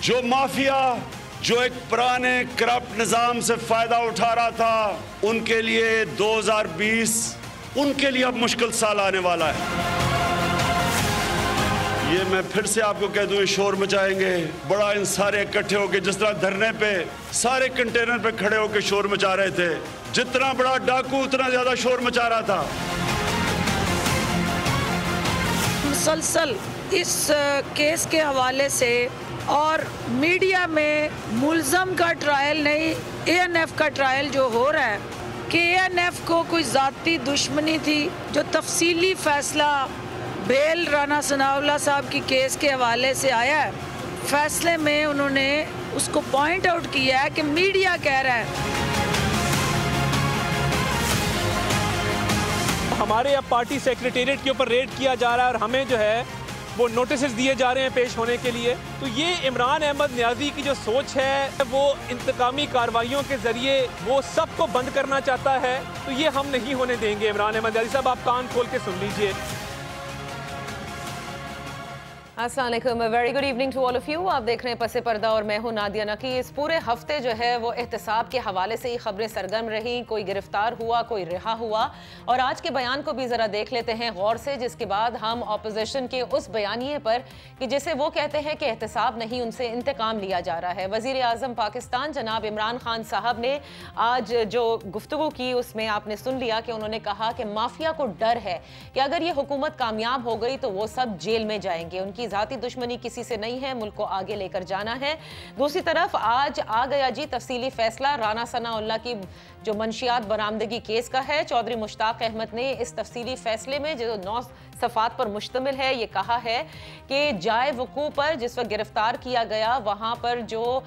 جو مافیا جو ایک پرانے کرپٹ نظام سے فائدہ اٹھا رہا تھا، ان کے لیے دو ہزار بیس، ان کے لیے اب مشکل سال آنے والا ہے۔ یہ میں پھر سے آپ کو کہہ دوں شور مچائیں گے۔ بڑا ان سارے اکٹھے ہو کے جس طرح دھرنے پہ، سارے کنٹینر پہ کھڑے ہو کے شور مچا رہے تھے۔ جتنا بڑا ڈاکو، اتنا زیادہ شور مچا رہا تھا۔ مسلسل اس کیس کے حوالے سے اور میڈیا میں ملزم کا ٹرائل نہیں، اے این ایف کا ٹرائل جو ہو رہا ہے، کہ اے این ایف کو کوئی ذاتی دشمنی تھی جو تفصیلی فیصلہ بیل رانا ثناء اللہ صاحب کی کیس کے حوالے سے آیا ہے۔ فیصلے میں انہوں نے اس کو پوائنٹ آؤٹ کیا ہے کہ میڈیا کہہ رہا ہے۔ ہمارے اب پارٹی سیکریٹریٹ کے اوپر ریڈ کیا جا رہا ہے اور ہمیں جو ہے وہ نوٹسز دیے جا رہے ہیں پیش ہونے کے لیے۔ تو یہ عمران احمد نیازی کی جو سوچ ہے، وہ انتقامی کاروائیوں کے ذریعے وہ سب کو بند کرنا چاہتا ہے، تو یہ ہم نہیں ہونے دیں گے۔ عمران احمد نیازی صاحب، آپ کان کھول کے سن لیجیے۔ السلام علیکم. Very good evening to all of you آپ دیکھ رہے ہیں پس پردہ اور میں ہوں نادیہ نقی. اس پورے ہفتے جو ہے وہ احتساب کے حوالے سے ہی خبریں سرگرم رہیں. کوئی گرفتار ہوا، کوئی رہا ہوا. اور آج کے بیان کو بھی ذرا دیکھ لیتے ہیں غور سے، جس کے بعد ہم اپوزیشن کے اس بیانیے پر کہ جسے وہ کہتے ہیں کہ احتساب نہیں، ان سے انتقام لیا جا رہا ہے۔ وزیر اعظم پاکستان جناب عمران خان صاحب نے آج جو گفتگو کی، اس میں آپ نے سن لیا کہ انہوں نے کہا کہ مافیا کو ڈر ہے کہ اگر یہ حکومت کامیاب ہو گئی تو وہ سب جیل میں جائیں گے۔ ان کی ذاتی دشمنی کسی سے نہیں ہے، ملک کو آگے لے کر جانا ہے۔ دوسری طرف آج آ گیا جی تفصیلی فیصلہ۔ رانا ثناء اللہ کی جو منشیات برامدگی کیس کا ہے چودری مشتاق احمد نے اس تفصیلی فیصلے میں جو نو صفات پر مشتمل ہے، یہ کہا ہے کہ جائے وقوع پر جس وقت گرفتار کیا گیا، وہاں پر جو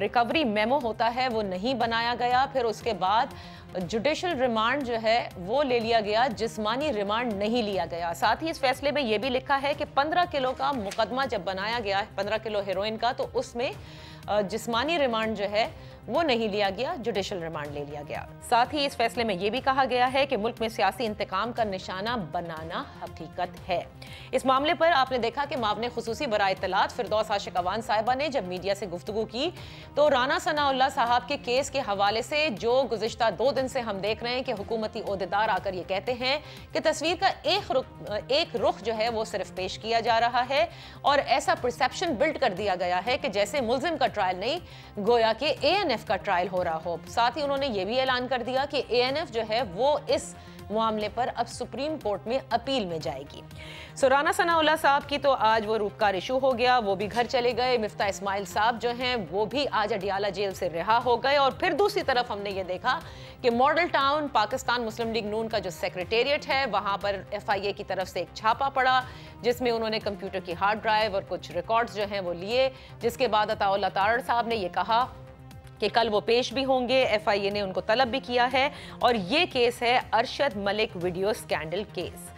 ریکوری میمو ہوتا ہے، وہ نہیں بنایا گیا۔ پھر اس کے بعد جوڈیشل ریمانڈ جو ہے وہ لے لیا گیا، جسمانی ریمانڈ نہیں لیا گیا۔ ساتھ ہی اس فیصلے میں یہ بھی لکھا ہے کہ پندرہ کلو کا مقدمہ جب بنایا گیا پندرہ کلو ہیروئن کا، تو اس میں جسمانی ریمانڈ جو ہے وہ نہیں لیا گیا جوڈیشل ریمانڈ لے لیا گیا۔ ساتھ ہی اس فیصلے میں یہ بھی کہا گیا ہے کہ ملک میں سیاسی انتقام کا نشانہ بنانا حقیقت ہے۔ اس معاملے پر آپ نے دیکھا کہ معاون خصوصی برائے اطلاعات فردوس عاشق اوان صاحبہ نے جب میڈیا سے گفتگو کی تو رانا ثناء اللہ صاحب کے کیس کے حوالے سے جو گزشتہ دو دن سے ہم دیکھ رہے ہیں کہ حکومتی عہدیدار آ کر یہ کہتے ہیں کہ تصویر کا ایک رخ ایک رخ جو ہے وہ صرف پیش کیا جا رہا ہے اور ایسا پرسیپشن بلڈ کر دیا گیا ہے کہ جیسے ملزم کا ٹرائل نہیں، گویا کہ اے این ایف کا ٹرائل ہو رہا ہو۔ ساتھ ہی انہوں نے یہ بھی اعلان کر دیا کہ اے این ایف جو ہے وہ اس معاملے پر اب سپریم کورٹ میں اپیل میں جائے گی۔ سو رانا ثناء اللہ صاحب کی تو آج وہ روپکار ایشو ہو گیا، وہ بھی گھر چلے گئے۔ مفتہ اسماعیل صاحب جو ہیں وہ بھی آج اڈیالہ جیل سے رہا ہو گئے۔ اور پھر دوسری طرف ہم نے یہ دیکھا کہ ماڈل ٹاؤن، پاکستان مسلم لیگ نون کا جو سیکریٹریٹ ہے، وہاں پر ایف آئی اے کی طرف سے ایک چھاپا پڑا، جس میں انہوں نے کمپیوٹر کی ہارڈ ڈرائیو اور کچھ ریکارڈز جو ہیں وہ لیے۔ جس کے بعد عطا اللہ تارڑ صاحب نے یہ کہا کہ کل وہ پیش بھی ہوں گے۔ ایف آئی اے نے ان کو طلب بھی کیا ہے اور یہ کیس ہے Arshad Malik video scandal case.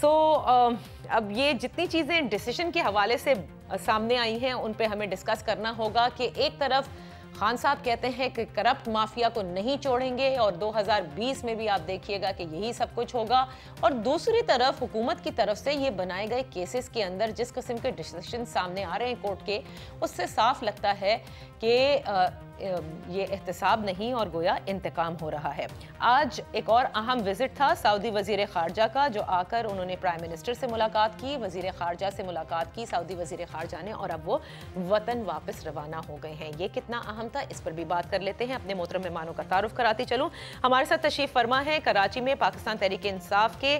So اب یہ جتنی چیزیں ڈیسیشن کے حوالے سے سامنے آئی ہیں، ان پہ ہمیں ڈسکس کرنا ہوگا کہ ایک طرف خان صاحب کہتے ہیں کہ کرپٹ مافیا کو نہیں چھوڑیں گے اور دو ہزار بیس میں بھی آپ دیکھیے گا کہ یہی سب کچھ ہوگا۔ اور دوسری طرف حکومت کی طرف سے یہ بنائے گئے کیسز کے اندر جس قسم کے ڈیسیشن سامنے آ رہے ہیں کورٹ کے، اس سے صاف لگتا ہے کہ یہ احتساب نہیں اور گویا انتقام ہو رہا ہے۔ آج ایک اور اہم وزٹ تھا سعودی وزیر خارجہ کا، جو آ کر انہوں نے پرائم منسٹر سے ملاقات کی، وزیر خارجہ سے ملاقات کی، سعودی وزیر خارجہ نے، اور اب وہ وطن واپس روانہ ہو گئے ہیں۔ یہ کتنا اہم تھا، اس پر بھی بات کر لیتے ہیں۔ اپنے محترم مہمانوں کا تعارف کراتی چلوں۔ ہمارے ساتھ تشریف فرما ہے، کراچی میں پاکستان تحریک انصاف کے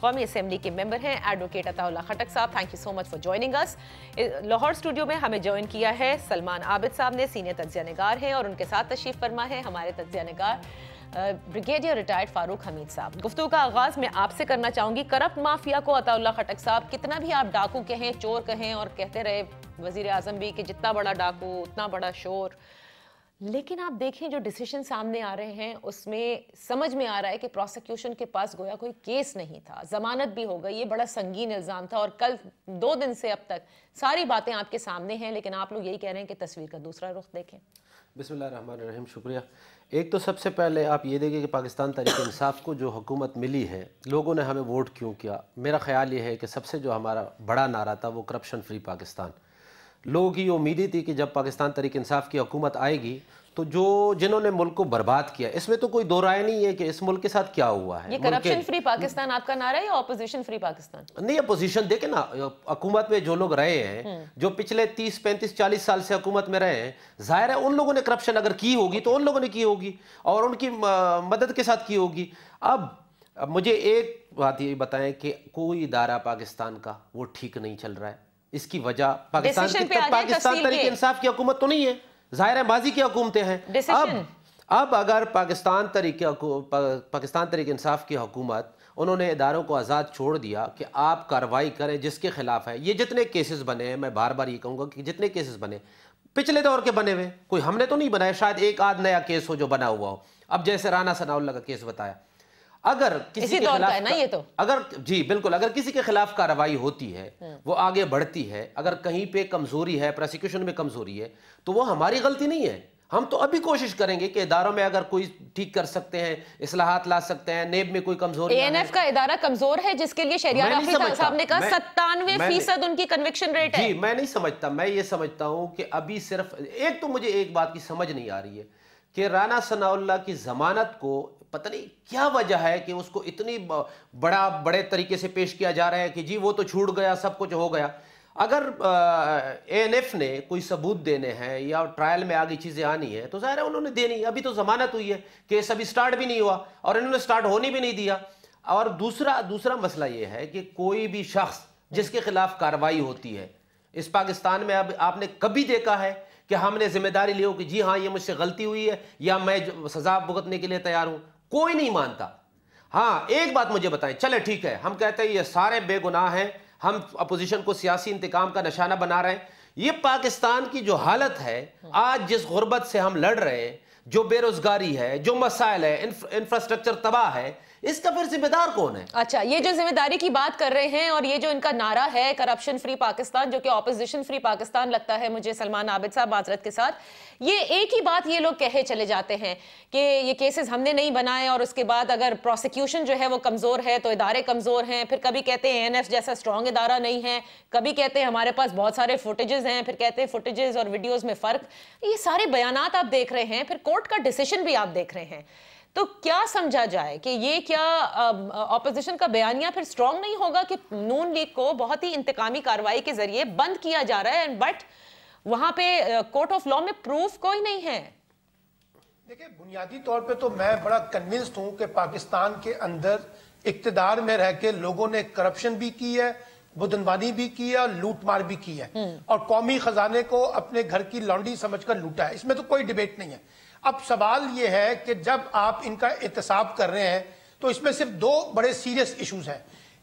قومی اسمبلی کے ممبر ہیں advocate Atta Ullah Khattak sahib thank you so much for joining us Lahore studio میں ہمیں جوائن کیا ہے سلمان عابد صاحب نے سینئر تجزیہ نگار ہیں اور ان کے ساتھ تشریف فرما ہے ہمارے تجزیہ نگار بریگیڈیئر ریٹائرڈ فاروق حمید صاحب۔ گفتگو کا آغاز میں آپ سے کرنا چاہوں گی۔ کرپٹ مافیا کو عطا اللہ خٹک صاحب، کتنا بھی آپ ڈاکو کہیں، چور کہیں اور کہتے رہے وزیر اعظم بھی کہ جتنا بڑا ڈاکو، اتنا بڑا شور لیکن آپ دیکھیں جو ڈیسیشن سامنے آ رہے ہیں، اس میں سمجھ میں آ رہا ہے کہ پروسیکیوشن کے پاس گویا کوئی کیس نہیں تھا۔ ضمانت بھی ہو گئی، یہ بڑا سنگین الزام تھا اور کل دو دن سے اب تک ساری باتیں آپ کے سامنے ہیں، لیکن آپ لوگ یہی کہہ رہے ہیں کہ تصویر کا دوسرا رخ دیکھیں۔ بسم اللہ الرحمن الرحیم، شکریہ۔ ایک تو سب سے پہلے آپ یہ دیکھیں کہ پاکستان تحریک انصاف کو جو حکومت ملی ہے، لوگوں نے ہمیں ووٹ کیوں کیا؟ میرا خیال یہ ہے کہ سب سے جو ہمارا بڑا نعرہ تھا وہ کرپشن فری پاکستان۔ لوگوں کی امید تھی کہ جب پاکستان تحریک انصاف کی حکومت آئے گی تو جو جنہوں نے ملک کو برباد کیا اس میں تو کوئی دو رائے نہیں ہے کہ اس ملک کے ساتھ کیا ہوا ہے۔ یہ کرپشن فری پاکستان آپ کا نعرہ ہے یا اپوزیشن فری پاکستان؟ نہیں اپوزیشن دیکھیں نا حکومت میں جو لوگ رہے ہیں جو پچھلے تیس پینتیس چالیس سال سے حکومت میں رہے ہیں ظاہر ہے ان لوگوں نے کرپشن اگر کی ہوگی تو ان لوگوں نے کی ہوگی اور ان کی مدد کے ساتھ کی ہوگی۔ اب مجھے ایک بات یہ بتائیں کہ کوئی ادارہ پاکستان کا وہ ٹھیک نہیں چل رہا ہے۔ اس کی وجہ پاکستان پاکستان تحریک انصاف کی حکومت تو نہیں ہے۔ ظاہر ہے ماضی کی حکومتیں ہیں۔ اب اب اگر پاکستان طریق پاکستان طریق انصاف کی حکومت انہوں نے اداروں کو آزاد چھوڑ دیا کہ آپ کاروائی کریں جس کے خلاف ہے۔ یہ جتنے کیسز بنے ہیں میں بار بار یہ کہوں گا کہ جتنے کیسز بنے پچھلے دور کے بنے ہوئے کوئی ہم نے تو نہیں بنایا شاید ایک آدھ نیا کیس ہو جو بنا ہوا ہو۔ اب جیسے رانا ثناء اللہ کا کیس بتایا۔ اگر کسی کے خلاف اگر جی بالکل۔ اگر کسی کے خلاف کاروائی ہوتی ہے وہ آگے بڑھتی ہے اگر کہیں پہ کمزوری ہے پروسیکیوشن میں کمزوری ہے تو وہ ہماری غلطی نہیں ہے۔ ہم تو ابھی کوشش کریں گے کہ اداروں میں اگر کوئی ٹھیک کر سکتے ہیں اصلاحات لا سکتے ہیں نیب میں کوئی کمزوری اے این ایف کا ادارہ کمزور ہے جس کے لیے شہریار رافی صاحب نے کہا ستانوے فیصد ان کی کنوکشن ریٹ ہے۔ جی میں نہیں سمجھتا۔ میں یہ سمجھتا ہوں کہ ابھی صرف ایک تو مجھے ایک بات کی سمجھ نہیں آ رہی ہے کہ رانا ثناء اللہ کی ضمانت کو پتہ نہیں کیا وجہ ہے کہ اس کو اتنی بڑا بڑے طریقے سے پیش کیا جا رہا ہے کہ جی وہ تو چھوٹ گیا، سب کچھ ہو گیا۔ اگر اے این ایف نے کوئی ثبوت دینے ہیں یا ٹرائل میں آگے چیزیں آنی ہے تو ظاہر ہے انہوں نے دینی، ابھی تو ضمانت ہوئی ہے کیس ابھی سٹارٹ بھی نہیں ہوا اور انہوں نے سٹارٹ ہونے بھی نہیں دیا۔ اور دوسرا دوسرا مسئلہ یہ ہے کہ کوئی بھی شخص جس کے خلاف کاروائی ہوتی ہے، اس پاکستان میں اب آپ نے کبھی دیکھا ہے کہ ہم نے ذمہ داری لیو کہ جی ہاں یہ مجھ سے غلطی ہوئی ہے یا میں سزا بھگتنے کے لیے تیار ہوں۔ کوئی نہیں مانتا۔ ہاں ایک بات مجھے بتائیں۔ چلے، ٹھیک ہے۔ ہم کہتے ہیں یہ سارے بے گناہ ہیں۔ ہم اپوزیشن کو سیاسی انتقام کا نشانہ بنا رہے ہیں۔ یہ پاکستان کی جو حالت ہے، آج جس غربت سے ہم لڑ رہے ہیں، جو بے روزگاری ہے، جو مسائل ہے انفراسٹرکچر تباہ ہے اس کا پھر ذمہ دار کون ہے؟ اچھا یہ جو ذمہ داری کی بات کر رہے ہیں اور یہ جو ان کا نعرہ ہے کرپشن فری پاکستان جو کہ اپوزیشن فری پاکستان لگتا ہے مجھے سلمان عابد صاحب معذرت کے ساتھ، یہ ایک ہی بات یہ لوگ کہے چلے جاتے ہیں کہ یہ کیسز ہم نے نہیں بنائے اور اس کے بعد اگر پروسیکیوشن جو ہے وہ کمزور ہے تو ادارے کمزور ہیں، پھر کبھی کہتے ہیں این ایف جیسا اسٹرانگ ادارہ نہیں ہے، کبھی کہتے ہیں ہمارے پاس بہت سارے فوٹیجز ہیں، پھر کہتے ہیں فوٹیجز اور ویڈیوز میں فرق۔ یہ سارے بیانات آپ دیکھ رہے ہیں، پھر کورٹ کا ڈیسیشن بھی آپ دیکھ رہے ہیں۔ تو کیا سمجھا جائے کہ یہ کیا اپوزیشن کا بیانیہ پھر سٹرونگ نہیں ہوگا کہ نون لیگ کو بہت ہی انتقامی کاروائی کے ذریعے بند کیا جا رہا ہے بٹ وہاں پہ کورٹ آف لا میں پروف کوئی نہیں ہے۔ دیکھیں بنیادی طور پہ تو میں بڑا کنونسڈ ہوں کہ پاکستان کے اندر اقتدار میں رہ کے لوگوں نے کرپشن بھی کی ہے بدنوانی بھی کی ہے اور لوٹ مار بھی کی ہے۔ اور قومی خزانے کو اپنے گھر کی لانڈی سمجھ کر لوٹا ہے۔ اس میں تو کوئی ڈیبیٹ نہیں ہے۔ اب سوال یہ ہے کہ جب آپ ان کا احتساب کر رہے ہیں، تو اس میں صرف دو بڑے سیریس ایشوز ہیں۔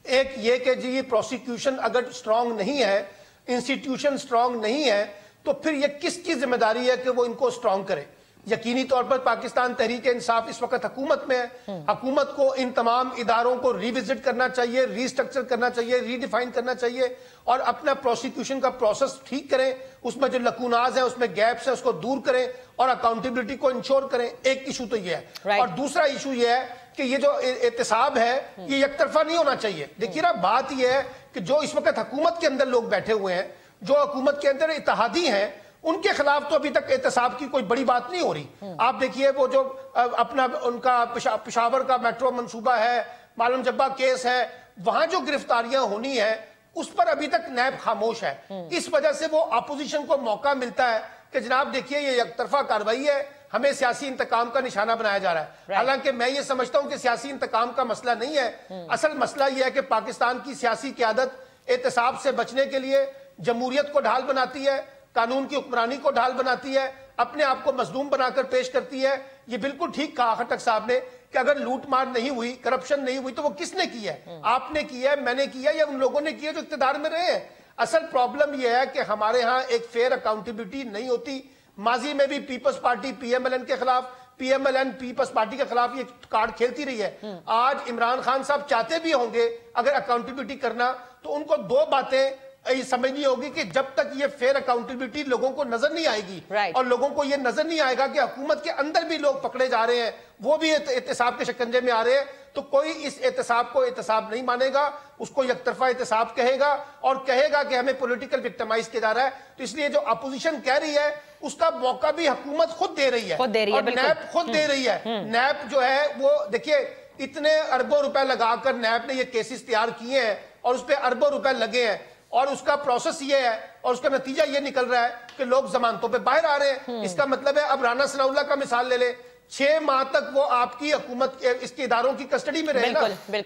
ایک یہ کہ جی پروسیکیوشن اگر سٹرونگ نہیں ہے انسٹیٹیوشن سٹرونگ نہیں ہے، تو پھر یہ کس کی ذمہ داری ہے کہ وہ ان کو سٹرونگ کرے؟ یقینی طور پر پاکستان تحریک انصاف اس وقت حکومت میں ہے۔ حکومت کو ان تمام اداروں کو ری وزٹ کرنا چاہیے ری سٹرکچر کرنا چاہیے ری ڈیفائن کرنا چاہیے اور اپنا پروسیکیوشن کا پروسیس ٹھیک کریں۔ اس میں جو لکوناز ہیں اس میں گیپس ہیں اس کو دور کریں اور اکاؤنٹیبلٹی کو انشور کریں۔ ایک ایشو تو یہ ہے۔ اور دوسرا ایشو یہ ہے کہ یہ جو احتساب ہے یہ یک طرفہ نہیں ہونا چاہیے۔ دیکھیے نا بات یہ ہے کہ جو اس وقت حکومت کے اندر لوگ بیٹھے ہوئے ہیں جو حکومت کے اندر اتحادی ہیں ان کے خلاف تو ابھی تک احتساب کی کوئی بڑی بات نہیں ہو رہی۔ آپ دیکھیے وہ جو اپنا ان کا پشاور کا میٹرو منصوبہ ہے معلوم جبہ کیس ہے وہاں جو گرفتاریاں ہونی ہے اس پر ابھی تک نیب خاموش ہے۔ اس وجہ سے وہ اپوزیشن کو موقع ملتا ہے کہ جناب دیکھیے یہ یک طرفہ کاروائی ہے ہمیں سیاسی انتقام کا نشانہ بنایا جا رہا ہے۔ حالانکہ میں یہ سمجھتا ہوں کہ سیاسی انتقام کا مسئلہ نہیں ہے۔ اصل مسئلہ یہ ہے کہ پاکستان کی سیاسی قیادت احتساب سے بچنے کے لیے جمہوریت کو ڈھال بناتی ہے۔ قانون کی حکمرانی کو ڈھال بناتی ہے اپنے آپ کو مظلوم بنا کر پیش کرتی ہے۔ یہ بالکل ٹھیک کہا خٹک صاحب نے کہ اگر لوٹ مار نہیں ہوئی کرپشن نہیں ہوئی تو وہ کس نے کی ہے؟ آپ نے کیا ہے میں نے کیا یا ان لوگوں نے کیا جو اقتدار میں رہے ہیں؟ اصل پرابلم یہ ہے کہ ہمارے ہاں ایک فیئر اکاؤنٹیبلٹی نہیں ہوتی۔ ماضی میں بھی Peoples Party P M L N کے خلاف P M L N Peoples Party کے خلاف یہ کارڈ کھیلتی رہی ہے۔ آج عمران خان صاحب چاہتے بھی ہوں گے اگر اکاؤنٹیبلٹی کرنا تو ان کو دو باتیں یہ سمجھنی ہوگی کہ جب تک یہ فیئر اکاؤنٹیبلٹی لوگوں کو نظر نہیں آئے گی اور لوگوں کو یہ نظر نہیں آئے گا کہ حکومت کے اندر بھی لوگ پکڑے جا رہے ہیں وہ بھی احتساب کے شکنجے میں آ رہے ہیں تو کوئی اس احتساب کو احتساب نہیں مانے گا اس کو یک طرفہ احتساب کہے گا اور کہے گا کہ ہمیں پولیٹیکل وکٹمائز کیا جا رہا ہے۔ تو اس لیے جو اپوزیشن کہہ رہی ہے اس کا موقع بھی حکومت خود دے رہی ہے خود دے رہی ہے اور نیب خود دے رہی ہے۔ نیب جو ہے وہ دیکھیے اتنے اربوں روپے لگا کر نیب نے یہ کیسز تیار کیے ہیں اور اس پہ اربوں روپے لگے ہیں۔ اور اس کا پروسیس یہ ہے اور اس کا نتیجہ یہ نکل رہا ہے کہ لوگ زمانتوں پہ باہر آ رہے ہیں۔ اس کا مطلب ہے اب رانا ثناء اللہ کا مثال لے لے چھ ماہ تک وہ آپ کی حکومت اس کے اداروں کی کسٹڈی میں رہے۔ نا۔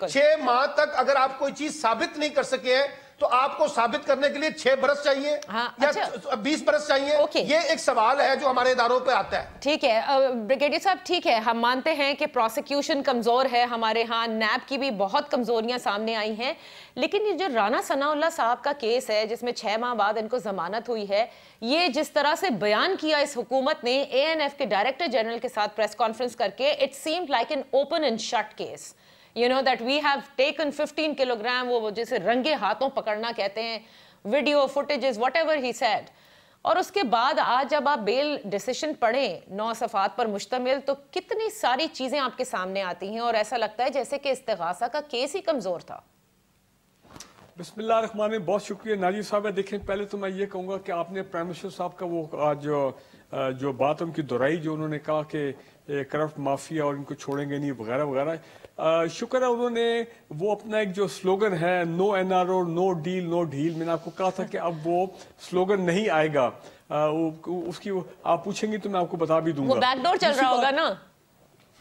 چھ ماہ تک اگر آپ کوئی چیز ثابت نہیں کر سکے ہیں تو آپ کو ثابت کرنے کے لیے چھ برس چاہیے ہاں، یا اچھا۔ بیس برس چاہیے۔ یہ ایک سوال ہے جو ہمارے اداروں پہ آتا ہے۔ ٹھیک ہے۔ بریگیڈیئر صاحب ٹھیک ہے۔ ہم مانتے ہیں کہ پروسیکیوشن کمزور ہے۔ ہمارے ہاں نیب کی بھی بہت کمزوریاں سامنے آئی ہیں۔ لیکن یہ جو رانا ثناء اللہ صاحب کا کیس ہے جس میں چھ ماہ بعد ان کو ضمانت ہوئی ہے یہ جس طرح سے بیان کیا اس حکومت نے اے این ایف کے ڈائریکٹر جنرل کے ساتھ پریس کانفرنس کر کے it same like an open and shut case you know that we have taken fifteen kilogram وہ جسے رنگے ہاتھوں پکڑنا کہتے ہیں video footages whatever he said اور اس کے بعد آج جب آپ بیل ڈیسیشن پڑھیں نو صفات پر مشتمل، تو کتنی ساری چیزیں آپ کے سامنے آتی ہیں اور ایسا لگتا ہے جیسے کہ استغاثہ کا کیس ہی کمزور تھا۔ بسم اللہ الرحمن الرحیم، بہت شکریہ ناجی صاحب۔ دیکھیں، پہلے تو میں یہ کہوں گا کہ آپ نے پرائم منسٹر صاحب کا وہ آج جو بات ان کی دہرائی جو انہوں نے کہا کہ کرپٹ مافیا اور ان کو چھوڑیں گے نہیں وغیرہ وغیرہ۔ شکر ہے انہوں نے وہ اپنا ایک جو سلوگن ہے no N R O no deal no ڈھیل میں نے آپ کو کہا تھا کہ اب وہ سلوگن نہیں آئے گا۔ اس کی آپ پوچھیں گے تو میں آپ کو بتا بھی دوں گا وہ بیک ڈور چل رہا ہوگا نا۔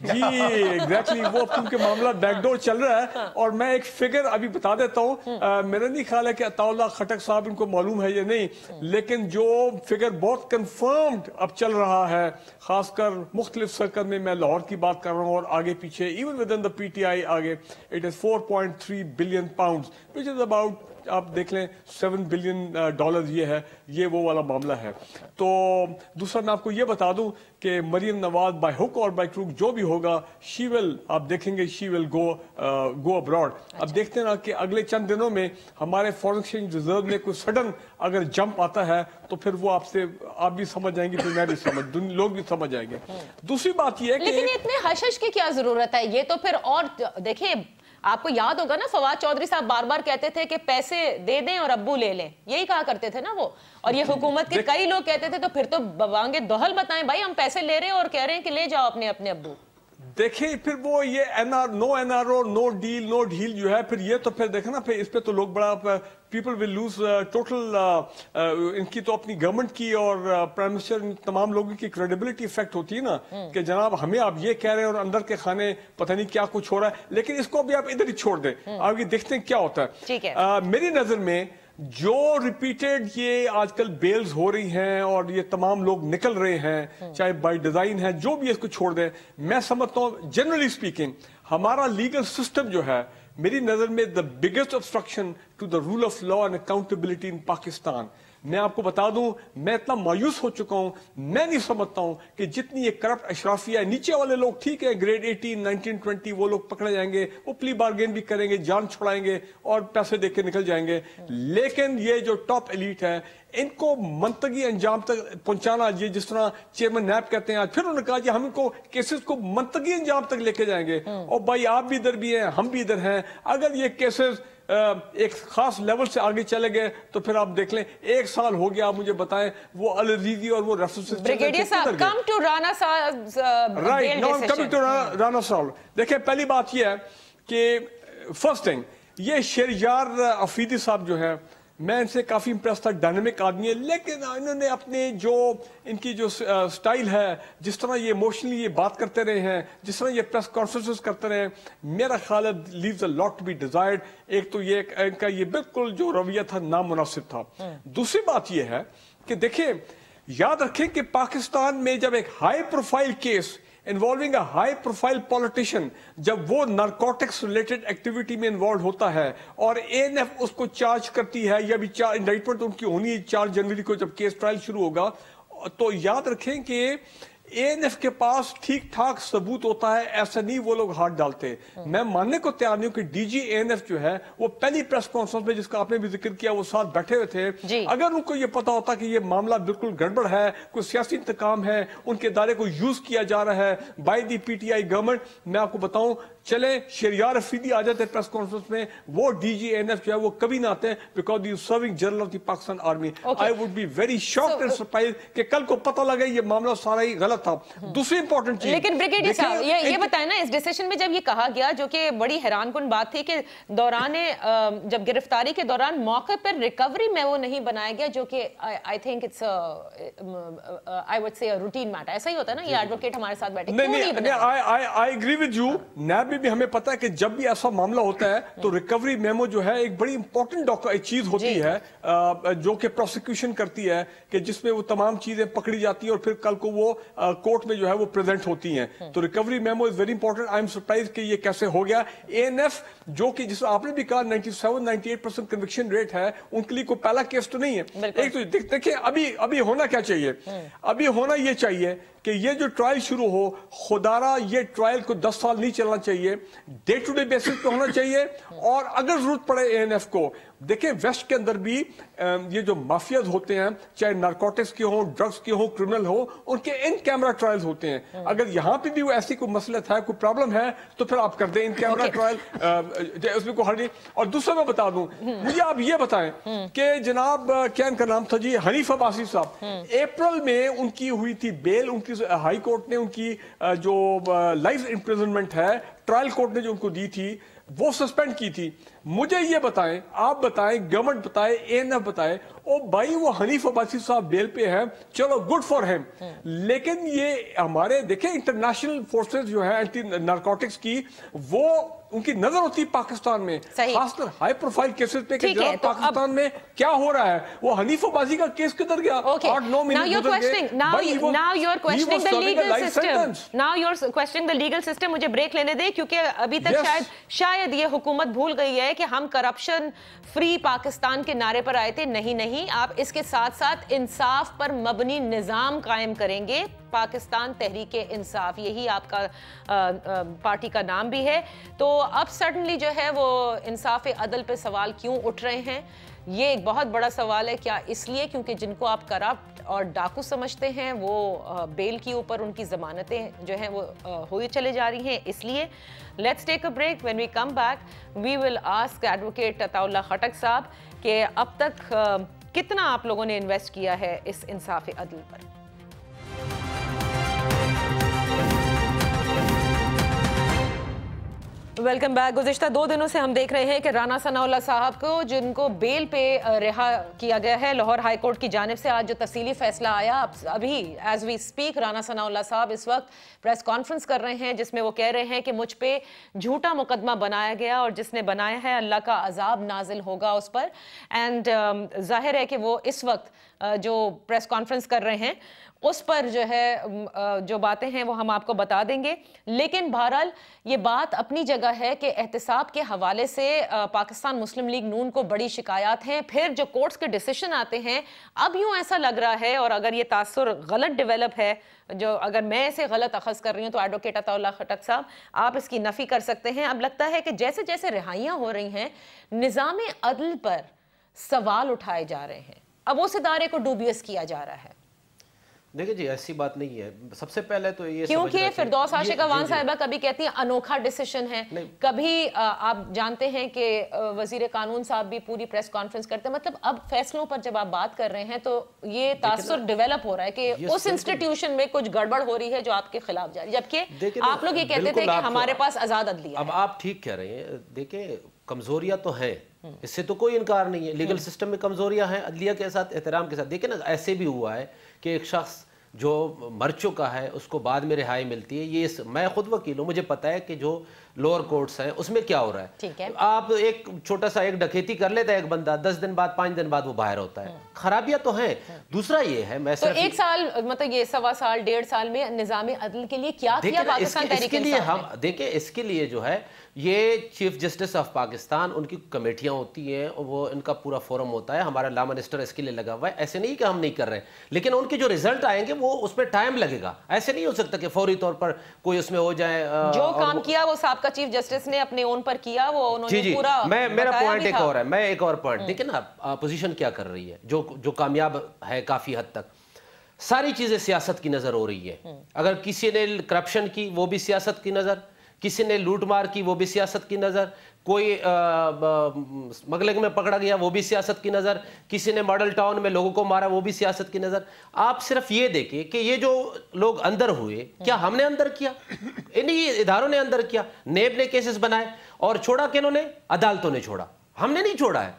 جی ایگزیکٹلی وہ کیونکہ معاملہ بیک ڈور چل رہا ہے اور میں ایک فگر ابھی بتا دیتا ہوں میرا نہیں خیال ہے کہ عطا اللہ خٹک صاحب ان کو معلوم ہے یا نہیں لیکن جو فگر بہت کنفرمڈ اب چل رہا ہے خاص کر مختلف سرکل میں میں لاہور کی بات کر رہا ہوں اور آگے پیچھے even within the P T I آگے it is four point three billion pound which is about آپ دیکھ لیں سیون بلین ڈالر یہ ہے یہ وہ والا معاملہ ہے۔ تو دوسرا میں آپ کو یہ بتا دوں کہ مریم نواز بائی ہک اور بائی کروک جو بھی ہوگا شی ول آپ دیکھیں گے شی ول گو گو ابراڈ اب دیکھتے ہیں کہ اگلے چند دنوں میں ہمارے فورن ایکسچینج ریزرو میں کوئی سڈن اگر جمپ آتا ہے تو پھر وہ آپ سے آپ بھی سمجھ جائیں گے پھر میں بھی سمجھ لوگ بھی سمجھ جائیں گے۔ دوسری بات یہ ہے کہ لیکن اتنے حشش کی کیا ضرورت ہے؟ یہ تو پھر اور دیکھیں آپ کو یاد ہوگا نا فواد چودھری صاحب بار بار کہتے تھے کہ پیسے دے دیں اور ابو لے لیں۔ یہی کہا کرتے تھے نا وہ۔ اور یہ حکومت کے کئی لوگ کہتے تھے تو پھر تو بوانگے دوہل بتائیں بھائی ہم پیسے لے رہے ہیں اور کہہ رہے ہیں کہ لے جاؤ اپنے اپنے ابو۔ دیکھیں پھر وہ یہ N R no N R O no deal no ڈھیل جو ہے پھر یہ تو پھر دیکھیں نا پھر اس پہ تو لوگ بڑا پیپل ول لوز ٹوٹل ان کی تو اپنی گورنمنٹ کی اور پرائم منسٹر تمام لوگوں کی کریڈیبلٹی افیکٹ ہوتی ہے نا کہ جناب ہمیں آپ یہ کہہ رہے ہیں اور اندر کے کھانے پتہ نہیں کیا کچھ ہو رہا ہے لیکن اس کو بھی آپ ادھر ہی چھوڑ دیں۔ آگے دیکھتے ہیں کیا ہوتا ہے۔ میری نظر میں جو ریپیٹڈ یہ آج کل بیلز ہو رہی ہیں اور یہ تمام لوگ نکل رہے ہیں چاہے بائی ڈیزائن ہے جو بھی اس کو چھوڑ دیں میں سمجھتا ہوں جنرلی سپیکنگ ہمارا لیگل سسٹم جو ہے میری نظر میں the biggest obstruction to the rule of law and accountability in Pakistan میں آپ کو بتا دوں میں اتنا مایوس ہو چکا ہوں میں نہیں سمجھتا ہوں کہ جتنی یہ کرپٹ اشرافیہ ہے نیچے والے لوگ ٹھیک ہے گریڈ ایٹین نائنٹین ٹوینٹی وہ لوگ پکڑے جائیں گے وہ پلی بارگین بھی کریں گے جان چھڑائیں گے اور پیسے دے کے نکل جائیں گے۔ لیکن یہ جو ٹاپ ایلیٹ ہے ان کو منطقی انجام تک پہنچانا یہ جس طرح چیئرمین نیب کہتے ہیں پھر انہوں نے کہا کہ ہم ان کو کیسز کو منطقی انجام تک لے کے جائیں گے۔ اور بھائی آپ بھی ادھر بھی ہیں ہم بھی ادھر ہیں۔ اگر یہ کیسز ایک خاص لیول سے آگے چلے گئے تو پھر آپ دیکھ لیں ایک سال ہو گیا آپ مجھے بتائیں وہ الریزی اور وہ ریفرنسز بریگیڈیئر صاحب کم ٹو رانا صاحب رائٹ کمنگ ٹو رانا صاحب دیکھیں پہلی بات یہ ہے کہ فرسٹ تھنگ یہ شیریار افریدی صاحب جو ہے میں ان سے کافی امپریس تھا ڈائنمک آدمی ہے لیکن انہوں نے اپنے جو ان کی جو سٹائل ہے جس طرح یہ ایموشنلی یہ بات کرتے رہے ہیں جس طرح یہ پریس کانفرنسز کرتے رہے ہیں میرا خیال ہے leaves a lot to be desired ایک تو یہ ان کا یہ بالکل جو رویہ تھا نامناسب تھا۔ دوسری بات یہ ہے کہ دیکھیں یاد رکھیں کہ پاکستان میں جب ایک high profile case involving a high profile politician جب وہ نارکوٹکس ریلیٹڈ ایکٹیویٹی میں انوالو ہوتا ہے اور اے این ایف اس کو چارج کرتی ہے یا بھی انڈائٹمنٹ ان کی ہونی ہے چار جنوری کو جب کیس ٹرائل شروع ہوگا، تو یاد رکھیں کہ اے این ایف کے پاس ٹھیک ٹھاک ثبوت ہوتا ہے ایسا نہیں وہ لوگ ہاتھ ڈالتے۔ میں ماننے کو تیار نہیں ہوں کہ D G A N F جو ہے وہ پہلی پریس کانفرنس میں جس کا آپ نے بھی ذکر کیا وہ ساتھ بیٹھے ہوئے تھے۔ جی۔ اگر ان کو یہ پتا ہوتا کہ یہ معاملہ بالکل گڑبڑ ہے کوئی سیاسی انتقام ہے ان کے ادارے کو یوز کیا جا رہا ہے by the P T I government میں آپ کو بتاؤں چلیں شریار افریدی آ جاتے پریس کانفرنس میں وہ ڈی جی این ایف جو ہے وہ کبھی نہ آتے because the serving general of the Pakistan army I would be very shocked and surprise کہ کل کو پتہ لگے یہ معاملہ سارا ہی غلط تھا۔ دوسری امپورٹنٹ چیز۔ لیکن بریگیڈیئر صاحب یہ بتائیں نا اس ڈیسیشن میں جب یہ کہا گیا جو کہ بڑی حیران کن بات تھی کہ دوران جب گرفتاری کے دوران موقع پر ریکوری میں وہ نہیں بنایا گیا جو کہ I think it's I would say routine matter ایسا ہی ہوتا ہے نا یہ جی، جی۔ ایڈوکیٹ ہمارے ساتھ بیٹھے کیوں نہیں بنایا؟ I agree with you NAB میں بھی ہمیں پتہ ہے کہ جب بھی ایسا معاملہ ہوتا ہے تو ریکوری میمو جو ہے ایک بڑی امپورٹنٹ چیز ہوتی جی۔ ہے جو کہ پروسیکیوشن کرتی ہے کہ جس میں وہ تمام چیزیں پکڑی جاتی ہیں اور پھر کل کو وہ کورٹ میں جو ہے وہ پریزنٹ ہوتی ہیں. تو recovery memo is very important I am surprise کہ یہ کیسے ہو گیا. اے این ایف جو کہ جس آپ نے بھی کہا ninety seven ninety eight percent conviction rate ہے ان کے لیے کوئی پہلا کیس تو نہیں ہے. ایک تو دیکھیں ابھی ابھی ہونا کیا چاہیے؟ ابھی ہونا یہ چاہیے کہ یہ جو ٹرائل شروع ہو خدارہ یہ ٹرائل کو دس سال نہیں چلنا چاہیے. ڈے ٹو ڈے بیسس پہ ہونا چاہیے. اور اگر ضرورت پڑے اے این ایف کو دیکھیں ویسٹ کے اندر بھی یہ جو مافیاز ہوتے ہیں چاہے نارکوٹکس کی ہوں ڈرگز کی ہوں کرمنل ہو ان کے ان کیمرہ ٹرائلز ہوتے ہیں۔ ہاں۔ اگر یہاں پہ بھی وہ ایسی کوئی مسئلہ تھا کوئی پرابلم ہے تو پھر آپ کر دیں ان کیمرہ ٹرائل اس میں کوئی حل نہیں۔ اور دوسرا میں بتا دوں ہاں۔ مجھے آپ یہ بتائیں ہاں۔ کہ جناب کیا ان کا نام تھا جی؟ حنیف عباسی صاحب۔ اپریل میں ان کی ہوئی تھی بیل ان کی ہائی کورٹ نے ان کی جو لائف امپریزنمنٹ ہے ٹرائل کورٹ نے جو ان کو دی تھی وہ سسپینڈ کی تھی۔ مجھے یہ بتائیں، آپ بتائیں گورنمنٹ بتائے اے این ایف بتائے، او بھائی وہ حنیف عباسی صاحب بیل پہ ہیں، چلو گڈ فار ہیم لیکن یہ ہمارے، دیکھیں انٹرنیشنل فورسز جو ہے اینٹی نارکوٹکس کی، وہ ان کی نظر ہوتی پاکستان میں خاص طرح ہائی پروفائل کیسز پہ کہ جناب پاکستان میں کیا ہو رہا ہے؟ وہ حنیف و بازی کا کیس کدھر گیا؟ آٹھ نو مہینے گزر گئے۔ now you're questioning the legal system. now you're questioning the legal system مجھے بریک لینے دے کیونکہ ابھی تک شاید شاید یہ حکومت بھول گئی ہے کہ ہم کرپشن فری پاکستان کے نعرے پر آئے تھے۔ نہیں نہیں آپ اس کے ساتھ ساتھ انصاف پر مبنی نظام قائم کریں گے۔ پاکستان تحریک انصاف، یہی آپ کا پارٹی کا نام بھی ہے۔ تو اب سڈنلی جو ہے وہ انصاف عدل پہ سوال کیوں اٹھ رہے ہیں؟ یہ ایک بہت بڑا سوال ہے، کیا اس لیے؟ کیونکہ جن کو آپ کرپٹ اور ڈاکو سمجھتے ہیں، وہ بیل کی اوپر ان کی ضمانتیں جو ہیں وہ ہوئی چلے جا رہی ہیں۔ اس لیے let's take a break when we come back we will ask advocate Atta Ullah Khattak صاحب کہ اب تک کتنا آپ لوگوں نے انویسٹ کیا ہے اس انصاف عدل پر؟ ویلکم بیک گزشتہ دو دنوں سے ہم دیکھ رہے ہیں کہ رانا ثناء اللہ صاحب کو، جن کو بیل پہ رہا کیا گیا ہے لاہور ہائی کورٹ کی جانب سے، آج جو تفصیلی فیصلہ آیا ابھی as we speak Rana Sana Ullah sahib اس وقت پریس کانفرنس کر رہے ہیں، جس میں وہ کہہ رہے ہیں کہ مجھ پہ جھوٹا مقدمہ بنایا گیا اور جس نے بنایا ہے اللہ کا عذاب نازل ہوگا اس پر. اینڈ ظاہر ہے کہ وہ اس وقت جو پریس کانفرنس کر رہے ہیں اس پر جو ہے جو باتیں ہیں وہ ہم آپ کو بتا دیں گے۔ لیکن بہرحال یہ بات اپنی جگہ ہے کہ احتساب کے حوالے سے پاکستان مسلم لیگ نون کو بڑی شکایات ہیں۔ پھر جو کورٹس کے ڈیسیشن آتے ہیں، اب یوں ایسا لگ رہا ہے اور اگر یہ تاثر غلط ڈیولپ ہے، جو اگر میں اسے غلط اخذ کر رہی ہوں تو ایڈوکیٹ عطا اللہ خٹک صاحب، آپ اس کی نفی کر سکتے ہیں۔ اب لگتا ہے کہ جیسے جیسے رہائیاں ہو رہی ہیں، نظام عدل پر سوال اٹھائے جا رہے ہیں۔ اب اس ادارے کو ڈوبیس کیا جا رہا ہے۔ دیکھیں جی ایسی بات نہیں ہے۔ سب سے پہلے تو یہ کیونکہ فردوس عاشق جی، عوان جی۔ صاحبہ کبھی کہتی ہیں انوکھا ڈیسیشن ہے۔ کبھی آپ جانتے ہیں کہ وزیر قانون صاحب بھی پوری پریس کانفرنس کرتے ہیں۔ مطلب اب فیصلوں پر جب آپ بات کر رہے ہیں تو یہ تاثر ڈیولپ ہو رہا ہے کہ اس انسٹیٹیوشن میں کچھ گڑبڑ ہو رہی ہے جو آپ کے خلاف جا رہی ہے جبکہ آپ لوگ یہ کہتے تھے کہ ہمارے پاس آزاد عدلیہ اب آپ ٹھیک کہہ رہے ہیں۔ دیکھیں کمزوریاں تو ہیں۔ اس سے تو کوئی انکار نہیں ہے۔ لیگل سسٹم میں کمزوریاں ہیں عدلیہ کے ساتھ احترام کے ساتھ۔ دیکھیں نا ایسے بھی ہوا ہے۔ کہ ایک شخص جو مر چکا ہے اس کو بعد میں رہائی ملتی ہے یہ میں خود وکیل ہوں مجھے پتا ہے کہ جو لوور کورٹس ہیں اس میں کیا ہو رہا ہے۔ آپ ایک چھوٹا سا ایک ڈکیتی کر لیتا ہے ایک بندہ دس دن بعد پانچ دن بعد وہ باہر ہوتا ہے۔ ہاں۔ خرابیاں تو ہیں۔ ہاں۔ دوسرا یہ ہے تو ایک سال مطلب یہ سوا سال ڈیڑھ سال میں نظام عدل کے لیے کیا کیا پاکستان تحریک انصاف نے دیکھیں اس کے لیے جو ہے یہ چیف جسٹس آف پاکستان ان کی کمیٹیاں ہوتی ہیں وہ ان کا پورا فورم ہوتا ہے۔ ہمارا لا منسٹر اس کے لیے لگا ہوا ہے۔ ایسے نہیں کہ ہم نہیں کر رہے لیکن ان کے جو ریزلٹ آئیں گے وہ اس پہ ٹائم لگے گا۔ ایسے نہیں ہو سکتا کہ فوری طور پر کوئی اس میں ہو جائے جو کام کیا وہ صاحب کا چیف جسٹس نے اپنے اون پر کیا وہ انہوں نے جی، جی، پورا میں میرا پوائنٹ ایک اور ہے میں ایک اور پوائنٹ دیکھیں نا؟ اپوزیشن کیا کر رہی ہے؟ جو جو کامیاب ہے کافی حد تک۔ ساری چیزیں سیاست کی نظر ہو رہی ہے۔ اگر کسی نے کرپشن کی وہ بھی سیاست کی نظر۔ کسی نے لوٹ مار کی وہ بھی سیاست کی نظر، کوئی مغلنگ میں پکڑا گیا وہ بھی سیاست کی نظر، کسی نے ماڈل ٹاؤن میں لوگوں کو مارا وہ بھی سیاست کی نظر۔ آپ صرف یہ دیکھیں کہ یہ جو لوگ اندر ہوئے، کیا ہم نے اندر کیا؟ یعنی انہی اداروں نے اندر کیا، نیب نے کیسز بنائے اور چھوڑا کنہوں نے؟ عدالتوں نے چھوڑا۔ ہم نے نہیں چھوڑا ہے۔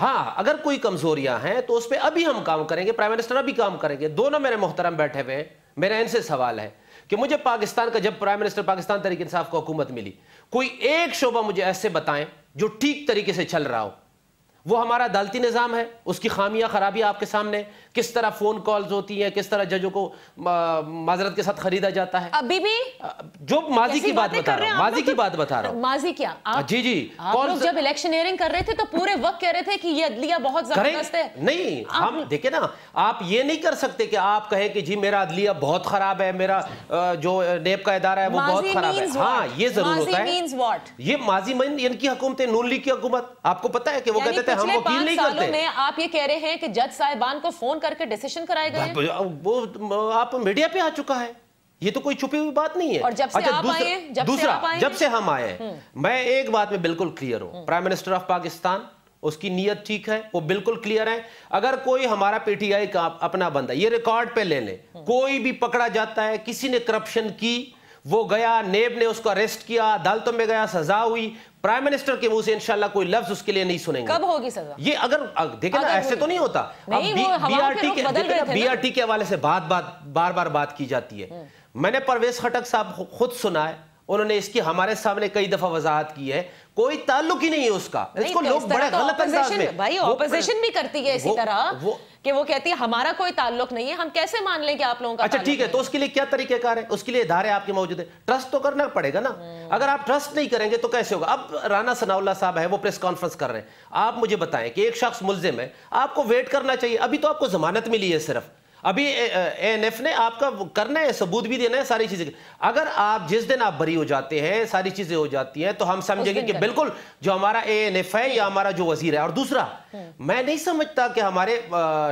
ہاں اگر کوئی کمزوریاں ہیں تو اس پہ ابھی ہم کام کریں گے پرائم منسٹر ابھی کام کریں گے۔ دونوں میرے محترم بیٹھے ہوئے ہیں میرا ان سے سوال ہے۔ کہ مجھے پاکستان کا جب پرائم منسٹر پاکستان تحریک انصاف کو حکومت ملی، کوئی ایک شعبہ مجھے ایسے بتائیں جو ٹھیک طریقے سے چل رہا ہو۔ وہ ہمارا عدالتی نظام ہے اس کی خامیاں خرابیاں آپ کے سامنے کس طرح فون کالز ہوتی ہیں کس طرح ججوں کو معذرت کے ساتھ خریدا جاتا ہے۔ ابھی بھی جو ماضی کی بات بتا رہا ہوں ماضی کی بات بتا رہا ہوں۔ ماضی کیا؟ جی جی جب الیکشنیئرنگ کر رہے تھے تو پورے وقت کہہ رہے تھے کہ یہ عدلیہ بہت زبردست ہے۔ نہیں ہم دیکھیں نا آپ یہ نہیں کر سکتے کہ آپ کہیں کہ جی میرا عدلیہ بہت خراب ہے میرا جو نیب کا ادارہ ہے وہ بہت خراب ہے۔ ہاں? یہ ضرور ہوتا ہے? یہ ماضی میں ان کی حکومت نون لیگ کی حکومت۔ آپ کو پتا ہے کہ وہ یعنی کہتے تھے ہم وکیل نہیں کرتے۔ میں آپ یہ کہہ رہے ہیں کہ جج صاحبان کو فون کر کے ڈیسیشن کرائے گئے۔ ہیں وہ آپ میڈیا پہ آ چکا ہے۔ یہ تو کوئی چھپی ہوئی بات نہیں ہے۔ اور جب سے اچھا، آپ آئے ہیں، دوسرا جب ہیں؟ سے ہم آئے ہیں میں ایک بات میں بالکل کلیئر ہوں۔ پرائم منسٹر آف پاکستان اس کی نیت ٹھیک ہے وہ بالکل کلیئر ہے۔ اگر کوئی ہمارا پی ٹی آئی کا اپنا بندہ یہ ریکارڈ پہ لے لیں کوئی بھی پکڑا جاتا ہے کسی نے کرپشن کی وہ گیا نیب نے اس کو اریسٹ کیا عدالتوں میں گیا سزا ہوئی۔ پرائم منسٹر کے منہ سے انشاءاللہ کوئی لفظ اس کے لیے نہیں سنیں گے۔ کب ہوگی سزا؟ یہ اگر دیکھیں نا ایسے تو نہیں ہوتا۔ بی آر ٹی کے حوالے سے بات بات بار بار بات کی جاتی ہے۔ میں نے پرویز خٹک صاحب خود سنا ہے۔ انہوں نے اس کی ہمارے سامنے کئی دفعہ وضاحت کی ہے۔ کوئی تعلق ہی نہیں ہے اس کا۔ اس کو لوگ بڑے غلط انداز میں بھائی اپوزیشن بھی کرتی ہے اسی طرح کہ وہ کہتی ہے ہمارا کوئی تعلق نہیں ہے ہم کیسے مان لیں کہ آپ لوگوں کا اچھا ٹھیک ہے تو اس کے لیے کیا طریقہ کار ہے؟ اس کے لیے ادارے آپ کے موجود ہیں۔ ٹرسٹ تو کرنا پڑے گا نا۔ اگر آپ ٹرسٹ نہیں کریں گے تو کیسے ہوگا؟ اب رانا ثناء اللہ صاحب ہے وہ پریس کانفرنس کر رہے ہیں۔ آپ مجھے بتائیں کہ ایک شخص ملزم ہے آپ کو ویٹ کرنا چاہیے۔ ابھی تو آپ کو ضمانت ملی ہے صرف۔ ابھی اے این ایف نے آپ کا کرنا ہے ثبوت بھی دینا ہے ساری چیزیں اگر آپ جس دن آپ بری ہو جاتے ہیں ساری چیزیں ہو جاتی ہیں تو ہم سمجھیں گے کہ کریں۔ بالکل جو ہمارا اے این ایف ہے یا ہمارا جو وزیر ہے اور دوسرا میں نہیں سمجھتا کہ ہمارے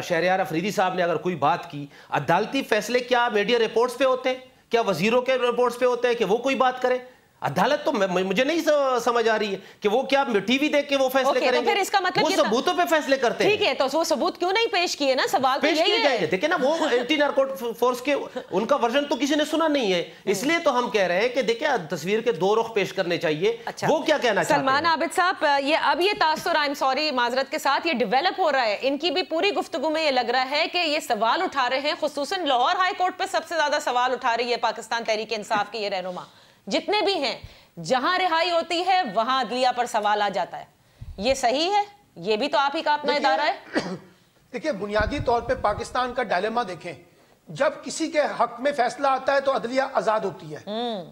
شہریار افریدی صاحب نے اگر کوئی بات کی عدالتی فیصلے کیا میڈیا رپورٹس پہ ہوتے ہیں کیا وزیروں کے رپورٹس پہ ہوتے ہیں کہ وہ کوئی بات کرے عدالت تو مجھے نہیں سمجھ آ رہی ہے کہ وہ کیا ٹی وی دیکھ کے وہ فیصلے کریں اس کا مطلب وہ ثبوتوں پہ فیصلے کرتے ہیں۔ ٹھیک ہے تو وہ ثبوت کیوں نہیں پیش کیے نا؟ سوال پیش کیے جائیں گے۔ دیکھیں نا وہ اینٹی نارکوٹ فورس کے ان کا ورژن تو کسی نے سنا نہیں ہے۔ اس لیے تو ہم کہہ رہے ہیں کہ دیکھیں تصویر کے دو رخ پیش کرنے چاہیے۔ اچھا۔ وہ کیا کہنا چاہتے سلمان ہیں؟ عابد صاحب یہ اب یہ تاثر آئی سوری معذرت کے ساتھ یہ ڈیولپ ہو رہا ہے۔ ان کی بھی پوری گفتگو میں یہ لگ رہا ہے کہ یہ سوال اٹھا رہے ہیں خصوصاً لاہور ہائی کورٹ پہ سب سے زیادہ سوال اٹھا رہی ہے پاکستان تحریک انصاف کی یہ رہنما۔ جتنے بھی ہیں جہاں رہائی ہوتی ہے وہاں عدلیہ پر سوال آ جاتا ہے۔ یہ صحیح ہے؟ یہ بھی تو آپ ہی کا اپنا دیکھیے- ادارہ ہے۔ دیکھیں بنیادی طور پہ پاکستان کا ڈائلیما دیکھیں۔ جب کسی کے حق میں فیصلہ آتا ہے تو عدلیہ آزاد ہوتی ہے۔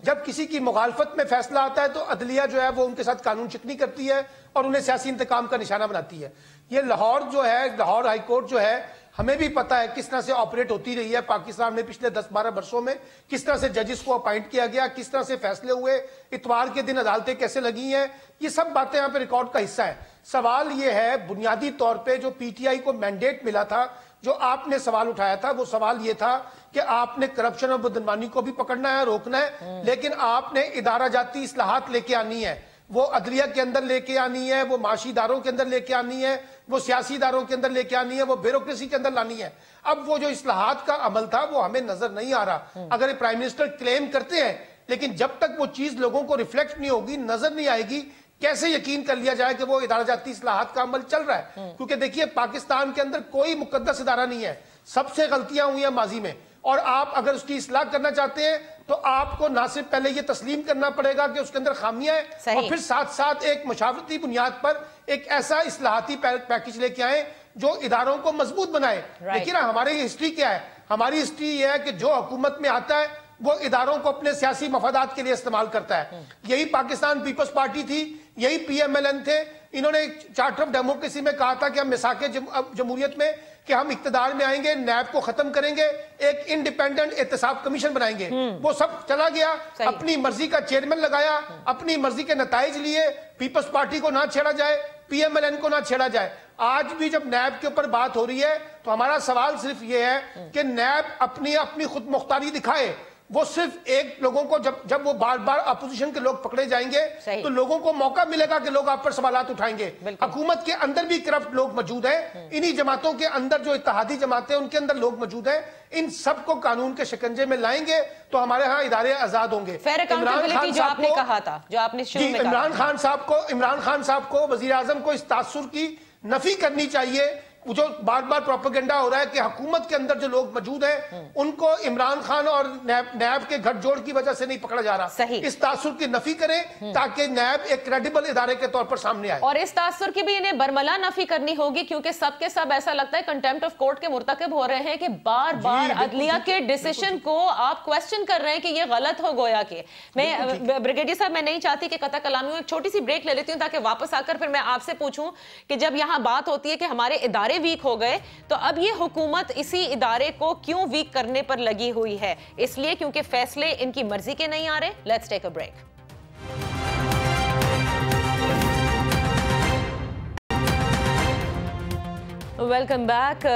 جب کسی کی مخالفت میں فیصلہ آتا ہے تو عدلیہ جو ہے وہ ان کے ساتھ قانون چکنی کرتی ہے اور انہیں سیاسی انتقام کا نشانہ بناتی ہے۔ یہ لاہور جو ہے لاہور ہائی کورٹ جو ہے ہمیں بھی پتا ہے کس طرح سے آپریٹ ہوتی رہی ہے۔ پاکستان میں پچھلے دس بارہ برسوں میں کس طرح سے ججز کو اپائنٹ کیا گیا کس طرح سے فیصلے ہوئے اتوار کے دن عدالتیں کیسے لگی ہیں؟ یہ سب باتیں یہاں پہ ریکارڈ کا حصہ ہے سوال یہ ہے بنیادی طور پہ جو پی ٹی آئی کو مینڈیٹ ملا تھا جو آپ نے سوال اٹھایا تھا وہ سوال یہ تھا کہ آپ نے کرپشن اور بدنوانی کو بھی پکڑنا ہے روکنا ہے لیکن آپ نے ادارہ جاتی اصلاحات لے کے آنی ہے۔ وہ عدلیہ کے اندر لے کے آنی ہے وہ معاشی اداروں کے اندر لے کے آنی ہے وہ سیاسی اداروں کے اندر لے کے آنی ہے وہ بیوروکریسی کے اندر لانی ہے۔ اب وہ جو اصلاحات کا عمل تھا وہ ہمیں نظر نہیں آ رہا۔ اگر پرائم منسٹر کلیم کرتے ہیں لیکن جب تک وہ چیز لوگوں کو ریفلیکٹ نہیں ہوگی نظر نہیں آئے گی کیسے یقین کر لیا جائے کہ وہ ادارہ جاتی اصلاحات کا عمل چل رہا ہے؟ کیونکہ دیکھیے پاکستان کے اندر کوئی مقدس ادارہ نہیں ہے۔ سب سے غلطیاں ہوئی ہیں ماضی میں۔ اور آپ اگر اس کی اصلاح کرنا چاہتے ہیں تو آپ کو نہ صرف پہلے یہ تسلیم کرنا پڑے گا کہ اس کے اندر خامیاں ہیں اور پھر ساتھ ساتھ ایک مشاورتی بنیاد پر ایک ایسا اصلاحاتی پیکج لے کے آئیں جو اداروں کو مضبوط بنائے۔ نا ہماری ہسٹری کیا ہے؟ ہماری ہسٹری یہ ہے کہ جو حکومت میں آتا ہے وہ اداروں کو اپنے سیاسی مفادات کے لیے استعمال کرتا ہے۔ یہی پاکستان پیپلز پارٹی تھی۔ یہی پی ایم ایل این تھے۔ انہوں نے چارٹر آف ڈیموکریسی میں کہا تھا کہ ہم مساق جمہوریت میں کہ ہم اقتدار میں آئیں گے نیب کو ختم کریں گے ایک انڈیپینڈنٹ احتساب کمیشن بنائیں گے۔ وہ سب چلا گیا۔ اپنی مرضی کا چیئرمین لگایا۔ اپنی مرضی کے نتائج لیے پیپلز پارٹی کو نہ چھیڑا جائے پی ایم ایل این کو نہ چھیڑا جائے۔ آج بھی جب نیب کے اوپر بات ہو رہی ہے تو ہمارا سوال صرف یہ ہے کہ نیب اپنی اپنی خود مختاری دکھائے۔ وہ صرف ایک لوگوں کو جب جب وہ بار بار اپوزیشن کے لوگ پکڑے جائیں گے۔ تو لوگوں کو موقع ملے گا کہ لوگ آپ پر سوالات اٹھائیں گے۔ حکومت کے اندر بھی کرپٹ لوگ موجود ہیں۔ انہی جماعتوں کے اندر جو اتحادی جماعتیں ان کے اندر لوگ موجود ہیں۔ ان سب کو قانون کے شکنجے میں لائیں گے تو ہمارے ہاں ادارے آزاد ہوں گے۔ عمران اکاؤنٹیبلٹی خان جو صاحب آپ نے کو- کہا تھا جو آپ نے شروع جی میں کہا عمران خان صاحب کو عمران خان صاحب کو وزیر اعظم کو اس تاثر کی نفی کرنی چاہیے۔ جو بار بار پروپیگنڈا ہو رہا ہے کہ حکومت کے اندر جو لوگ موجود ہیں ان کو عمران خان اور نیب کے گھٹ جوڑ کی وجہ سے نہیں پکڑا جا رہا۔ صحیح۔ اس تاثر کی نفی کریں تاکہ نیب ایک کریڈیبل ادارے کے طور پر سامنے آئے۔ اور اس تاثر کی بھی انہیں برملا نفی کرنی ہوگی کیونکہ سب کے سب ایسا لگتا ہے کنٹمپٹ آف کورٹ کے مرتکب ہو رہے ہیں کہ بار بار بالکل عدلیہ کے ڈیسیشن کو آپ کوسچن کر رہے ہیں کہ یہ غلط ہو گویا کہ۔ میں بریگیڈیئر صاحب میں نہیں چاہتی کہ قطع کلامی ہوں ایک چھوٹی سی بریک لے لیتی ہوں تاکہ واپس آ کر پھر میں آپ سے پوچھوں کہ جب یہاں بات ہوتی ہے کہ ہمارے ادارے ادارے ویک ہو گئے، تو اب یہ حکومت اسی ادارے کو کیوں ویک کرنے پر لگی ہوئی ہے؟ اس لیے کیونکہ فیصلے ان کی مرضی کے نہیں آ رہے۔ Let's take a break welcome back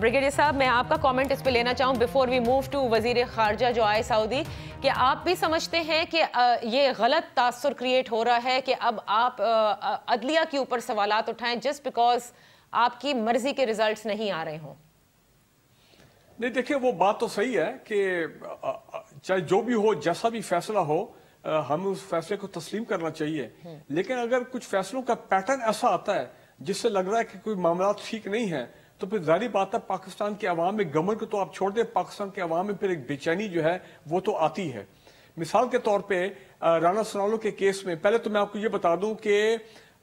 brigadier sahib میں آپ کا کامنٹ اس پہ لینا چاہوں۔ بیفور وی موو ٹو وزیر خارجہ جو آئے سعودی کہ آپ بھی سمجھتے ہیں کہ uh, یہ غلط تاثر کریٹ ہو رہا ہے کہ اب آپ uh, uh, عدلیہ کے اوپر سوالات اٹھائیں جسٹ بیکاز آپ کی مرضی کے ریزلٹس نہیں آ رہے ہوں۔ نہیں دیکھیں وہ بات تو صحیح ہے کہ چاہے جو بھی ہو جیسا بھی فیصلہ ہو ہمیں اس فیصلے کو تسلیم کرنا چاہیے۔ لیکن اگر کچھ فیصلوں کا پیٹرن ایسا آتا ہے جس سے لگ رہا ہے کہ کوئی معاملات ٹھیک نہیں ہیں تو پھر ظاہری بات ہے پاکستان کے عوام میں گورنمنٹ کو تو آپ چھوڑ دیں پاکستان کے عوام میں پھر ایک بے چینی جو ہے وہ تو آتی ہے۔ مثال کے طور پہ رانا سنالو کے کیس میں پہلے تو میں آپ کو یہ بتا دوں کہ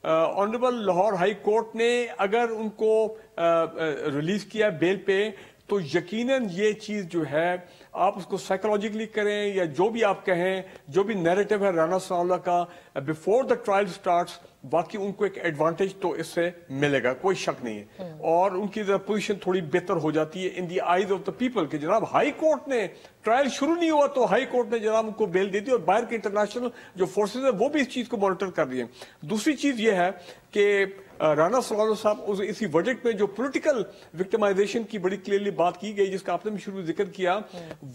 آنریبل لاہور ہائی کورٹ نے اگر ان کو ریلیز کیا بیل پہ، تو یقیناً یہ چیز جو ہے، آپ اس کو سائیکولوجیکلی کریں یا جو بھی آپ کہیں، جو بھی نیریٹو ہے رانا سناللہ کا بیفور دا ٹرائل سٹارٹس واقعی ان کو ایک ایڈوانٹیج تو اس سے ملے گا کوئی شک نہیں ہے۔ اور ان کی پوزیشن تھوڑی بہتر ہو جاتی ہے۔ In the eyes of the people کہ جناب ہائی کورٹ نے ٹرائل شروع نہیں ہوا تو ہائی کورٹ نے جناب ان کو بیل دے دی اور باہر کے انٹرنیشنل جو فورسز ہیں وہ بھی اس چیز کو مانیٹر کر رہی ہیں۔ دوسری چیز یہ ہے کہ رانا سلالو صاحب اسی ورڈکٹ میں جو پولیٹیکل وکٹمائزیشن کی بڑی کلیئرلی بات کی گئی، جس کا آپ نے بھی شروع ذکر کیا،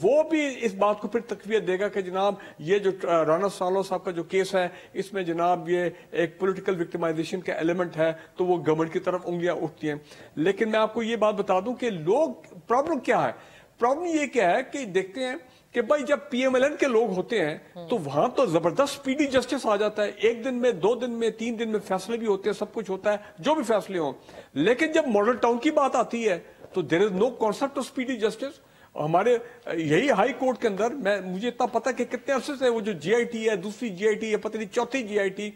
وہ بھی اس بات کو پھر تقویت دے گا کہ جناب یہ جو رانا سلالو صاحب کا جو کیس ہے، اس میں جناب یہ ایک پولیٹیکل وکٹمائزیشن کا ایلیمنٹ ہے، تو وہ گورنمنٹ کی طرف انگلیاں اٹھتی ہیں۔ لیکن میں آپ کو یہ بات بتا دوں کہ لوگ پرابلم کیا ہے؟ پرابلم یہ کیا ہے کہ دیکھتے ہیں کہ بھائی جب پی ایم ایل این کے لوگ ہوتے ہیں تو وہاں تو زبردست سپیڈی جسٹس آ جاتا ہے۔ ایک دن میں، دو دن میں، تین دن میں فیصلے بھی ہوتے ہیں، سب کچھ ہوتا ہے، جو بھی فیصلے ہوں۔ لیکن جب ماڈل ٹاؤن کی بات آتی ہے تو there is no concept of speedy justice ہمارے یہی ہائی کورٹ کے اندر میں، مجھے اتنا پتا کہ کتنے عرصے سے وہ جو جی آئی ٹی ہے، دوسری جی آئی ٹی ہے، پتہ نہیں، چوتھی جی آئی ٹی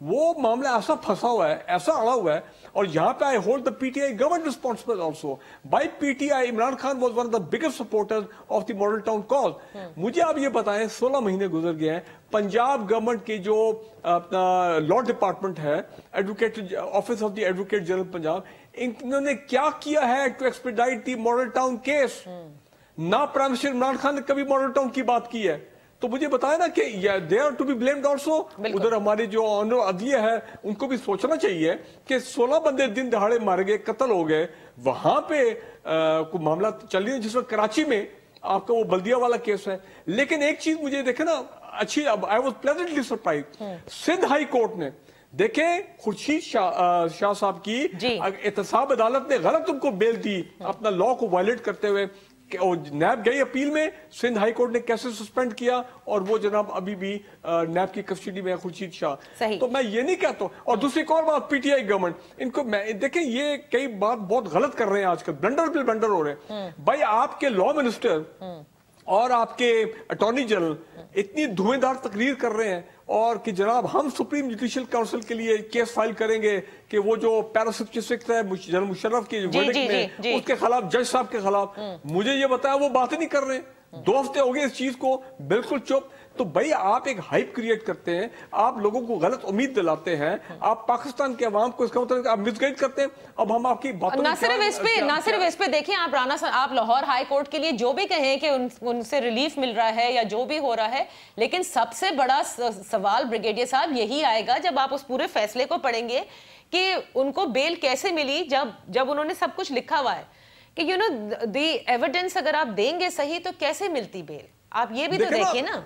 وہ معاملہ ایسا پھنسا ہوا ہے ایسا اڑا ہوا ہے اور یہاں پہ I hold the P T I government responsible also by P T I Imran Khan was one of the biggest supporter of the Model Town cause مجھے آپ یہ بتائیں سولہ مہینے گزر گئے ہیں پنجاب گورنمنٹ کے جو اپنا لا ڈپارٹمنٹ ہے advocate office of the advocate general Punjab انہوں نے کیا کیا ہے to expedite the Model Town case نہ پرائم منسٹر عمران خان نے کبھی ماڈل ٹاؤن کی بات کی ہے؟ تو مجھے بتایا نا کہ they are to be blamed also. ادھر ہمارے جو آنر عدلیہ ہے ان کو بھی سوچنا چاہیے کہ سولہ بندے دن دہاڑے مارے گئے قتل ہو گئے۔ وہاں پہ کوئی معاملہ چل رہی ہے جس وقت کراچی میں آپ کا وہ بلدیہ والا کیس ہے۔ لیکن ایک چیز مجھے دیکھے نا اچھی I was pleasantly surprise Sindh high court نے دیکھیں خورشید شاہ شاہ صاحب کی احتساب عدالت نے غلط ان کو بیل دی اپنا لا کو وائلیٹ کرتے ہوئے۔ نیب گئی اپیل میں سندھ ہائی کورٹ نے کیسے سسپینڈ کیا اور وہ جناب ابھی بھی نیب کی کسٹڈی میں خورشید شاہ۔ تو میں یہ نہیں کہتا۔ اور دوسری ایک اور بات پی ٹی آئی گورنمنٹ ان کو میں دیکھیں یہ کئی بات بہت غلط کر رہے ہیں آج کل۔ بلنڈر پہ بلنڈر ہو رہے ہیں۔ بھائی آپ کے لا منسٹر اور آپ کے اٹارنی جنرل اتنی دھویں دار تقریر کر رہے ہیں اور کہ جناب ہم سپریم جوڈیشل کاؤنسل کے لیے کیس فائل کریں گے کہ وہ جو پیراسپچسک ہے جنرل مشرف کی میں اس کے خلاف جج صاحب کے خلاف مجھے یہ بتایا وہ بات نہیں کر رہے دو ہفتے ہو گئے اس چیز کو بالکل چپ۔ تو بھئی آپ ایک ہائپ کریٹ کرتے ہیں آپ لوگوں کو غلط امید دلاتے ہیں آپ پاکستان کے عوام کو اس کا مطلب آپ مزگیٹ کرتے ہیں۔ اب ہم آپ کی باتوں نہ صرف اس پہ نہ صرف پہ دیکھیں آپ رانا آپ لاہور ہائی کورٹ کے لیے جو بھی کہیں کہ ان سے ریلیف مل رہا ہے یا جو بھی ہو رہا ہے لیکن سب سے بڑا سوال بریگیڈیئر صاحب یہی آئے گا جب آپ اس پورے فیصلے کو پڑھیں گے کہ ان کو بیل کیسے ملی جب جب انہوں نے سب کچھ لکھا ہوا ہے۔ کہ یو نو دی ایویڈنس اگر آپ دیں گے صحیح تو کیسے ملتی بیل؟ آپ یہ بھی تو دیکھیں نا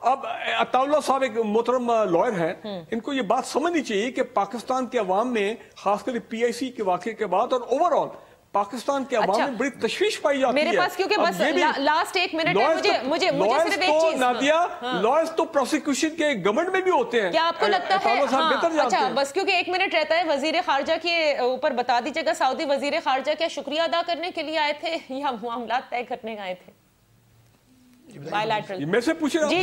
اب عطا اللہ صاحب ایک محترم لائر ہیں ان کو یہ بات سمجھنی چاہیے کہ پاکستان کے عوام نے خاص کر پی آئی سی کے واقعے کے بعد اور اوورال پاکستان کے عوام اچھا، میں بڑی تشویش پائی جاتی ہے۔ میرے پاس کیونکہ بس لاسٹ ایک منٹ ہے مجھے مجھے مجھے صرف ایک چیز نادیا ہاں۔ لائز تو پروسیکوشن کے گورنمنٹ میں بھی ہوتے ہیں۔ کیا آپ کو لگتا ہے؟ ہاں، اچھا بس کیونکہ ایک منٹ رہتا ہے وزیر خارجہ کے اوپر بتا دیجیے گا سعودی وزیر خارجہ کیا شکریہ ادا کرنے کے لیے آئے تھے یا معاملات طے کرنے آئے تھے؟ میں سے پوچھ رہا ہوں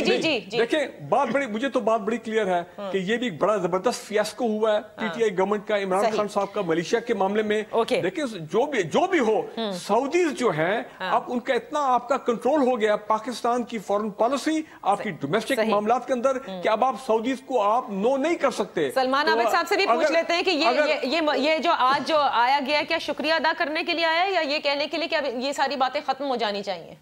دیکھیں بات بڑی مجھے تو بات بڑی کلیئر ہے ہاں۔ کہ یہ بھی بڑا زبردست فیاسکو ہوا ہے پی ٹی آئی گورنمنٹ کا عمران خان صاحب کا ملیشیا کے معاملے میں۔ دیکھیں جو بھی جو بھی ہو ہاں۔ سعودیز جو ہیں ہاں۔ اب ان کا اتنا آپ کا کنٹرول ہو گیا پاکستان کی فورن پالیسی آپ کی ڈومیسٹک معاملات کے اندر کہ اب آپ سعودیز کو آپ نو نہیں کر سکتے۔ سلمان عابد صاحب سے بھی پوچھ لیتے ہیں کہ یہ جو آج جو آیا گیا کیا شکریہ ادا کرنے کے لیے آیا یا یہ کہنے کے لیے کہ یہ ساری باتیں ختم ہو جانی چاہیے؟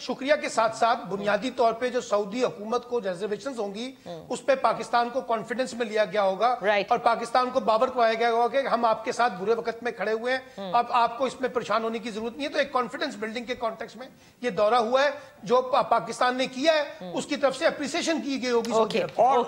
شکریہ کے ساتھ ساتھ بنیادی طور پہ جو سعودی حکومت کو ریزرویشنز ہوں گی اس پہ پاکستان کو کانفیڈنس میں لیا گیا ہوگا اور پاکستان کو باور کروایا گیا ہوگا کہ ہم آپ کے ساتھ برے وقت میں کھڑے ہوئے ہیں۔ اب آپ کو اس میں پریشان ہونے کی ضرورت نہیں ہے۔ تو ایک کانفیڈنس بلڈنگ کے کانٹیکس میں یہ دورہ ہوا ہے جو پاکستان نے کیا ہے اس کی طرف سے اپریسیشن کی گئی ہوگی اور او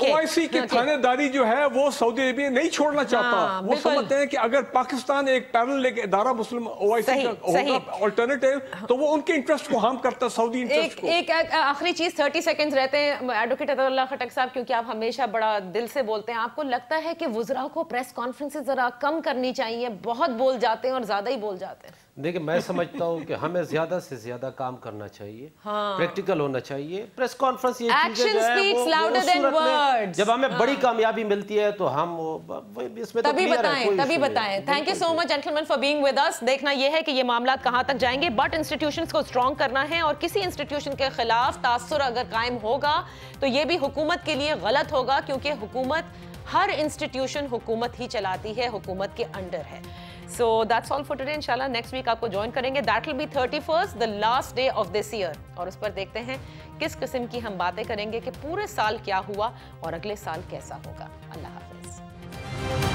کی تھانے داری جو ہے وہ سعودی عربیہ نہیں چھوڑنا چاہتا۔ وہ سمجھتے ہیں کہ اگر پاکستان ایک پیرل کے ادارہ مسلم او کا ہوگا سینٹ تو وہ ان کے انٹرسٹ کو ہارم کرتا سعودی انٹرسٹ کو۔ ایک آخری چیز 30 سیکنڈز رہتے ہیں۔ ایڈوکیٹ اللہ خٹک صاحب کیونکہ آپ ہمیشہ بڑا دل سے بولتے ہیں۔ آپ کو لگتا ہے کہ وزراء کو پریس کانفرنسز ذرا کم کرنی چاہیے بہت بول جاتے ہیں اور زیادہ ہی بول جاتے ہیں۔ دیکھیں میں سمجھتا ہوں کہ ہمیں زیادہ سے زیادہ کام کرنا چاہیے ہاں۔ پریکٹیکل ہونا چاہیے پریس کانفرنس یہ چیزیں جب ہمیں بڑی ہاں۔ کامیابی ملتی ہے تو ہم اس میں تبھی تب ہی بتائیں thank so much gentlemen for being with اس دیکھنا یہ ہے کہ یہ معاملات کہاں تک جائیں گے بٹ انسٹیٹیوشنز کو سٹرونگ کرنا ہے اور کسی انسٹیٹیوشن کے خلاف تاثر اگر قائم ہوگا تو یہ بھی حکومت کے لیے غلط ہوگا کیونکہ حکومت ہر انسٹیٹیوشن حکومت ہی چلاتی ہے حکومت کے انڈر ہے۔ So that's all for today انشاءاللہ نیکسٹ ویک آپ کو جوائن کریں گے. That will be thirty first the last day of this year اور اس پر دیکھتے ہیں کس قسم کی ہم باتیں کریں گے کہ پورے سال کیا ہوا اور اگلے سال کیسا ہوگا. اللہ حافظ.